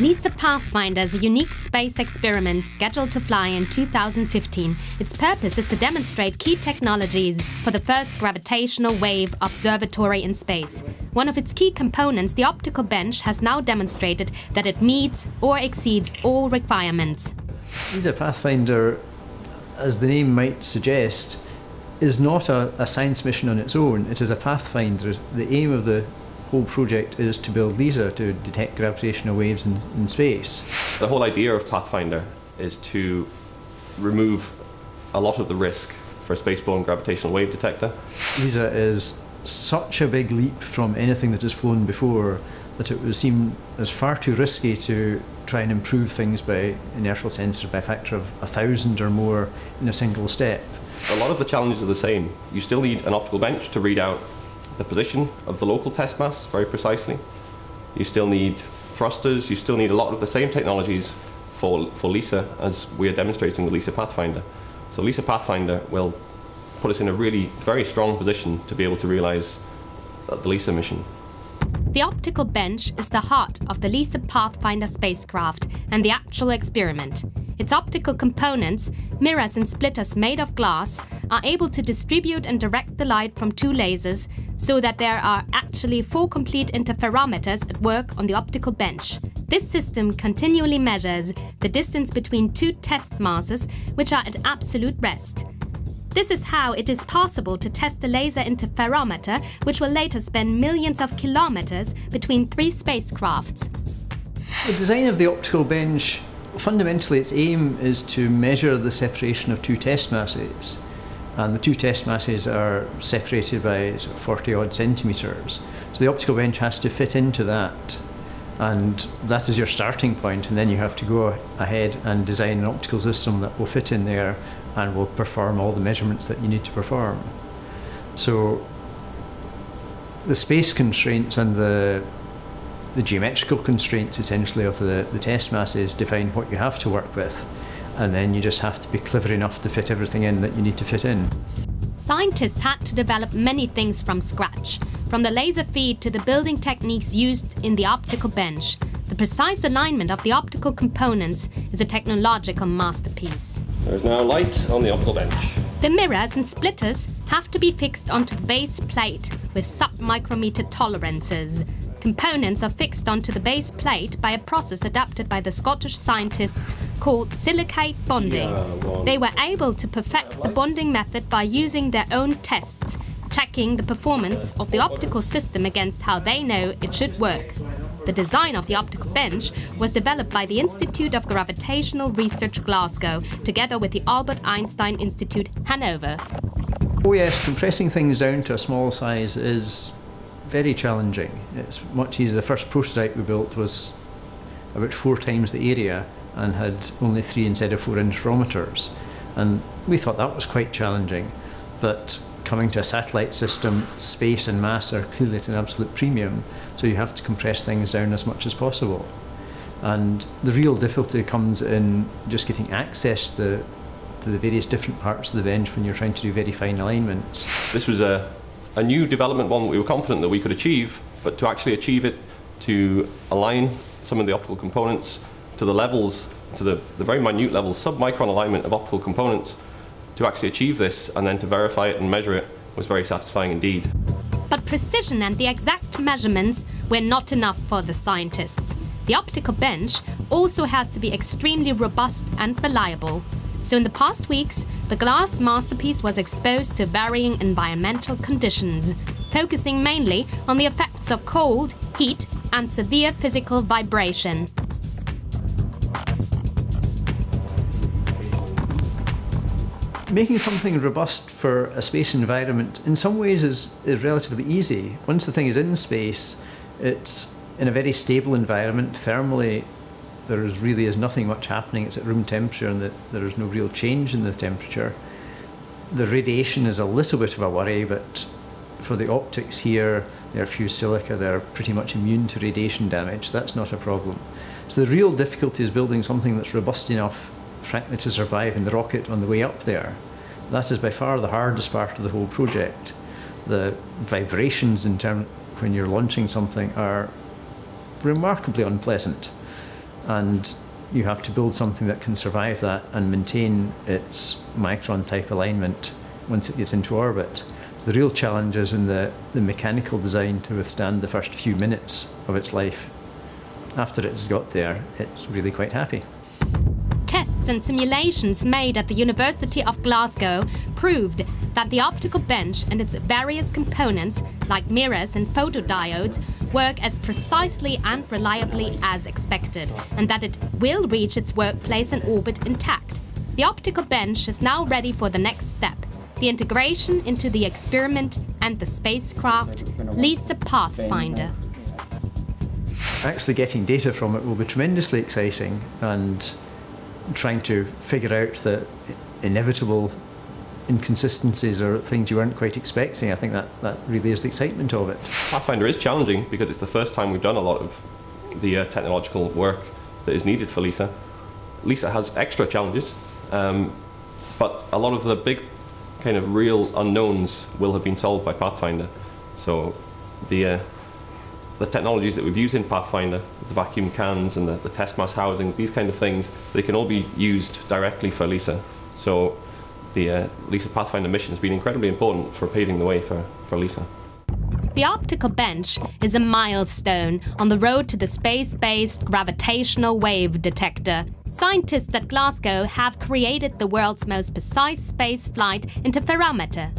LISA Pathfinder is a unique space experiment scheduled to fly in 2015. Its purpose is to demonstrate key technologies for the first gravitational wave observatory in space. One of its key components, the optical bench, has now demonstrated that it meets or exceeds all requirements. LISA Pathfinder, as the name might suggest, is not a, a science mission on its own. It is a pathfinder. The aim of the whole project is to build LISA to detect gravitational waves in, in space. The whole idea of Pathfinder is to remove a lot of the risk for a spaceborne gravitational wave detector. LISA is such a big leap from anything that has flown before that it would seem as far too risky to try and improve things by inertial sensors by a factor of a thousand or more in a single step. A lot of the challenges are the same. You still need an optical bench to read out the position of the local test mass very precisely. You still need thrusters, you still need a lot of the same technologies for, for LISA as we are demonstrating with LISA Pathfinder. So LISA Pathfinder will put us in a really very strong position to be able to realize uh, the LISA mission. The optical bench is the heart of the LISA Pathfinder spacecraft and the actual experiment. Its optical components, mirrors and splitters made of glass, are able to distribute and direct the light from two lasers so that there are actually four complete interferometers at work on the optical bench. This system continually measures the distance between two test masses which are at absolute rest. This is how it is possible to test a laser interferometer which will later spend millions of kilometers between three spacecrafts. The design of the optical bench fundamentally its aim is to measure the separation of two test masses. And the two test masses are separated by 40 odd centimetres. So the optical bench has to fit into that. And that is your starting point. point, and then you have to go ahead and design an optical system that will fit in there and will perform all the measurements that you need to perform. So the space constraints and the the geometrical constraints essentially of the, the test masses define what you have to work with and then you just have to be clever enough to fit everything in that you need to fit in. Scientists had to develop many things from scratch, from the laser feed to the building techniques used in the optical bench. The precise alignment of the optical components is a technological masterpiece. There's now light on the optical bench. The mirrors and splitters have to be fixed onto the base plate with sub-micrometer tolerances. Components are fixed onto the base plate by a process adapted by the Scottish scientists called silicate bonding. Yeah, they were able to perfect the bonding method by using their own tests, checking the performance of the optical system against how they know it should work. The design of the optical bench was developed by the Institute of Gravitational Research Glasgow, together with the Albert Einstein Institute Hanover. Oh yes, compressing things down to a small size is very challenging. It's much easier. The first prototype we built was about four times the area and had only three instead of four interferometers. And we thought that was quite challenging. But coming to a satellite system, space and mass are clearly at an absolute premium, so you have to compress things down as much as possible. And the real difficulty comes in just getting access to the, to the various different parts of the bench when you're trying to do very fine alignments. This was a a new development, one we were confident that we could achieve, but to actually achieve it, to align some of the optical components to the levels, to the, the very minute levels, sub-micron alignment of optical components, to actually achieve this and then to verify it and measure it was very satisfying indeed. But precision and the exact measurements were not enough for the scientists. The optical bench also has to be extremely robust and reliable. So in the past weeks, the glass masterpiece was exposed to varying environmental conditions, focusing mainly on the effects of cold, heat and severe physical vibration. Making something robust for a space environment in some ways is, is relatively easy. Once the thing is in space, it's in a very stable environment, thermally there is really is nothing much happening. It's at room temperature and that there is no real change in the temperature. The radiation is a little bit of a worry, but for the optics here, they're fused silica, they're pretty much immune to radiation damage. That's not a problem. So the real difficulty is building something that's robust enough, frankly, to survive in the rocket on the way up there. That is by far the hardest part of the whole project. The vibrations in when you're launching something are remarkably unpleasant and you have to build something that can survive that and maintain its micron type alignment once it gets into orbit. So the real challenge is in the, the mechanical design to withstand the first few minutes of its life. After it's got there, it's really quite happy. Tests and simulations made at the University of Glasgow proved that the optical bench and its various components, like mirrors and photodiodes, work as precisely and reliably as expected, and that it will reach its workplace and orbit intact. The optical bench is now ready for the next step the integration into the experiment and the spacecraft LISA Pathfinder. Actually, getting data from it will be tremendously exciting, and trying to figure out the inevitable inconsistencies or things you weren't quite expecting. I think that, that really is the excitement of it. Pathfinder is challenging because it's the first time we've done a lot of the uh, technological work that is needed for LISA. LISA has extra challenges, um, but a lot of the big kind of real unknowns will have been solved by Pathfinder. So the uh, the technologies that we've used in Pathfinder, the vacuum cans and the, the test mass housing, these kind of things, they can all be used directly for LISA. So the uh, LISA Pathfinder mission has been incredibly important for paving the way for, for LISA. The optical bench is a milestone on the road to the space based gravitational wave detector. Scientists at Glasgow have created the world's most precise space flight interferometer.